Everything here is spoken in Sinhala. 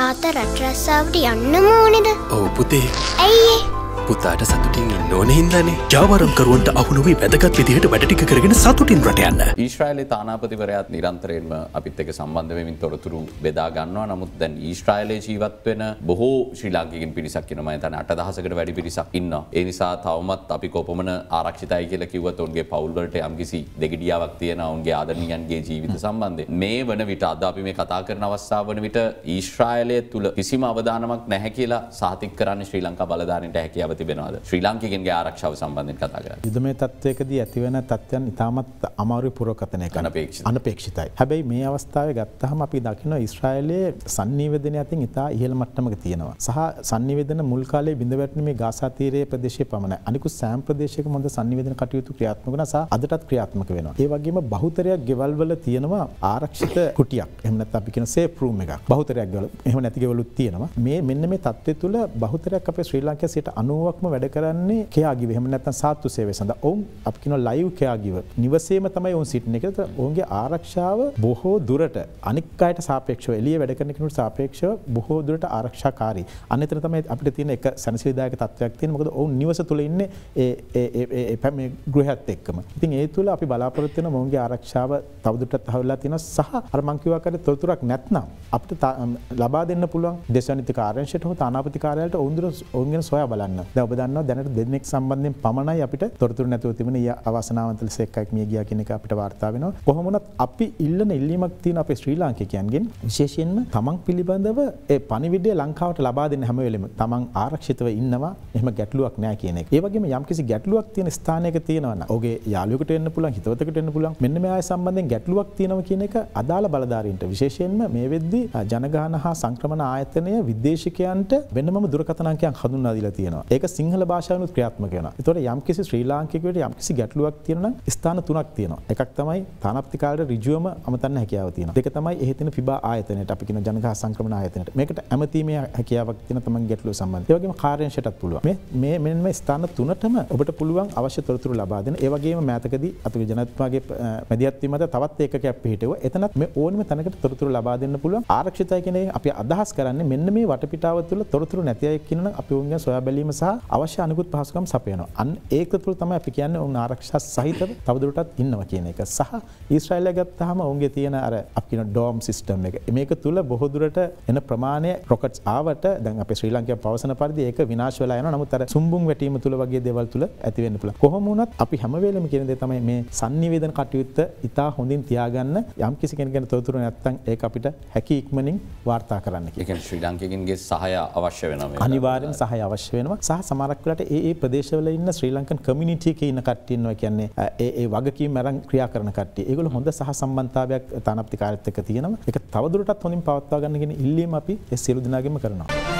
තාත රටරස්සාාවට යන්න මෝනෙද ඔව් පුතේ. ඇයිඒ පුතාට සතුටින් ඉන්න ඕන හින්දනේ ජාවරම්කරුවන්ට අහුනුවී වැදගත් විදිහට වැඩටික කරගෙන සතුටින් රට යන්න. ඊශ්‍රයිලි තානාපතිවරයාත් නිරන්තරයෙන්ම අපිත් එක සම්බන්ධවමින් තොරතුරු බෙදා ගන්නවා නමුත් දැන් ඊශ්‍රයිලේ ජීවත් වෙන බොහෝ ශ්‍රී ලාංකිකින් පිරිසක් කියෙනම තන අට දහසකට වැඩි පිරිසක් ඉන්න. ඒ නිසා තවමත් අපි කොපමන ආරක්ෂිතයි කියල කිවත් ඔන්ගේ පවුල්වලට යම්කිසි දෙගඩියාවක් තියෙන ඔවන්ගේ ආදරණයන්ගේ ජීවිත සම්බන්ධය. මේ වන විට අද අපි මේ කතා කරන අවස්ථාව වන විට ඊශ්‍රයිලය තුළ කිසිම අවධානමක් නැහැ කියලා සාතික් කරන්න ශ්‍රී ලංකා බලධානයට හැකියාව තිබෙනවාද ශ්‍රී ලාංකිකන්ගේ ආරක්ෂාව සම්බන්ධය කතා කර. යුද මේ තත්වයකදී ඇතිවෙන තත්වයන් ඉතාමත් අමාරු පුරකතනය අනපේක්ෂිත. අනපේක්ෂිතයි. හැබැයි මේ අවස්ථාව ගත්තහම අපි දකින ඉස්්‍රයිලයේ සන්නිවදන අතින් ඉතා ඉහළ මට්ටමක තියෙනවා. සහ සන්නිවදන මුල්කාලේ බිඳවැටන මේ ගාසාතීරයේ ප්‍රදේශය පමණ අනිකු සෑම් ප්‍රදේශක මොද සන්නිවදන කටයුතු ක්‍රියාත්මකන සහ අදටත් ක්‍රියාත්මක වෙනවා. ඒ වගේම බහුතරයක් ගෙවල්වල තියෙනවා ආරක්ෂිත කුටියක් එමනත් අපි කියන සේ පරූම් එක බහුතරයක් ගල එහම නැතිගෙවලුත් තියෙනවා මේ මෙන්න මේ තත්වය තුළ බහුතරයක් අප ශ්‍රී ලංකා සිට අනුවක්ම වැඩ කරන්නේ කයාගි හම නැත සාත්තු සේවය සඳ ඔවුන් අපින ලයිව් කයාගිව නිවසේම තමයි ඔවුන් සිටින එකත ඔවුන්ගේ ආරක්ෂාව බොහෝ දුරට අනික්කායට සාපේක්ෂ එලිය වැඩ කරනකනුට සාපේක්ෂ බොහෝ දුරට ආරක්ෂාකාරී. අනතර තමයි අපිට තියෙන එක සැනසිදායක තත්වයක් තියෙන මොකද ඔවුන් නිවස තුළ ඉන්න පැම ගෘහත් එක්කම. ඉතින් ඒ තුළ අපි බලාපොරත්වන මොන්ගේ ආරක්ෂාව තවදුරට හවල්ලා තියෙන සහ අරමංකිවාකට තොරතුරක් නැත්නම් අපට ලබා දෙන්න පුළුවන් දෙසනිති කාරංශයට හෝ තානාපති කාරයට ඔවුන්දුර ඔවුන්ගෙන සොය බලන්න. ඔබ දන්න දැනට දෙනෙක් සම්බන්ධයෙන් පමණයි අපිට තොරතුර නැතුව තිබෙන ය අවසනාවන්තල සෙක්කක් මිය ගිය කෙනෙක අපිට වාර්තා වෙනවා. කොහොමනත් අපි ඉල්ලන ඉල්ලීමක් තියෙන අපේ ශ්‍රී ලාංකිකයන්ගෙන් විශේෂයෙන්ම තමන් පිළිබඳව ඒ පනිවිඩිය ලංකාවට ලබා දෙන්න හැම වෙලෙම තමන් ආරක්ෂිතව ඉන්නවා. එහම ගැටලුවක් නෑ කියන එක. ඒවගේ යම්කිසි ගැටලුවක් තියෙන ස්ථානයක තියෙනවන්න ඔගේ යාලුකට එන්න පුලන් හිතවතකට එන්න පුලන් මෙන්න මේ සම්බන්ධයෙන් ගැටලුවක් තියෙනව කියන එක අදාළ බලධාරීන්ට විශේෂයෙන්ම මේ වෙද්දි ජනගාන හා සංක්‍රමණ ආයතනය විදේශකයන්ට වෙනම දුරකතනකයන් හඳුන්නාදිලා තියෙනවා. ඒක සිංහල භාෂාවනුත් ක්‍රියාත්මක වෙන තොට යම්කිසි ශ්‍රී ලාංකිකට යම්කිසි ගැටලුවක් තියෙන ස්ථාන තුනක් තියෙන එකක් තමයි තානප්තිකාට රිජුවම අමතන්න හැකියාව තියෙන දෙක තමයි එහතින පිබා ආයතනයට අපින ජනක සංක්‍රමණ ආයතනයට. මේකට ඇමතීම හැකියාවක් තින තම ගැටලු සම්බන්ධ යගේ කාරයශයටත් පුළුව මේ මෙම ස්ථාන තුනටම ඔබට පුළුවන් අවශ්‍ය තොරතුරු ලබාදන ඒවගේම මෑතකද අපි ජනත්වාගේ මැදිත්වීමට තවත් ඒකයක් පිහිටව එතනත් මේ ඕනම තැනකට තොරතුරු ලබා දෙන්න පුළුවන්. ආරක්ෂිතය කෙනෙ අපි අදහස් කරන්න මෙන්න මේ වටපිටාව තුළ තොරතුරු නැතිය කියන අපි ඔුන්ගේ සොයා බැලීම සහ අවශ්‍ය අනිකුත් පහසුකම් සපයන අන් ඒක තුළ තම අපි කියන්න ඔන්න ආරක්ෂ සහිත තවදුරටත් ඉන්නවා කියන එක. සහ ඊස්්‍රයිල ගත්තහම ඔුන්ගේ තියෙන අර අපින ඩෝම් සිිස්ටම් එක. මේක තුළ බොහොදුරට එන ප්‍රමාණය රොකට් ආවට දැන් අප ශ්‍රී ලංකය පවසන පරිදි ඒක විනාශවල යන නමුතර සුම්බුම් වැටීම තුළ වගේ දෙවල් තුළ ඇතිවෙන්න පුළ කොහොමුණත් අපි හැමවේලම කියනද තමයි මේ සන්නිවේදන කටයුත්ත ඉතා හොඳින් තියාගන්න යම් කිසි කෙනගෙන තොතුර නැත්තන් ඒ අපිට හැකි ඉක්මනින් වාර්තා කරන්න එක ශ්‍රී ලංකකින්ගේ සහය අවශ්‍ය වෙන අනිවාරෙන් සහය අවශ්‍ය වෙනවා. සහ සමරක්ලට ඒ ප්‍රදේශවල ඉන්න ශ්‍රී ලංකන් කමිනිටියක ඉන්න කට්ටියන්ව කියන්නේ ඒ වගකී මැරන් ක්‍රියා කරන කට්ටිය ඒගොල හොඳ සහ සම්බන්ධාවයක් තනප්ති කාරත්තක තියෙනවා එක තවදුරටත් හොඳින් පවත්වා ගන්නගෙන ඉල්ලීම අපි සියලු දිනාගම කරනවා.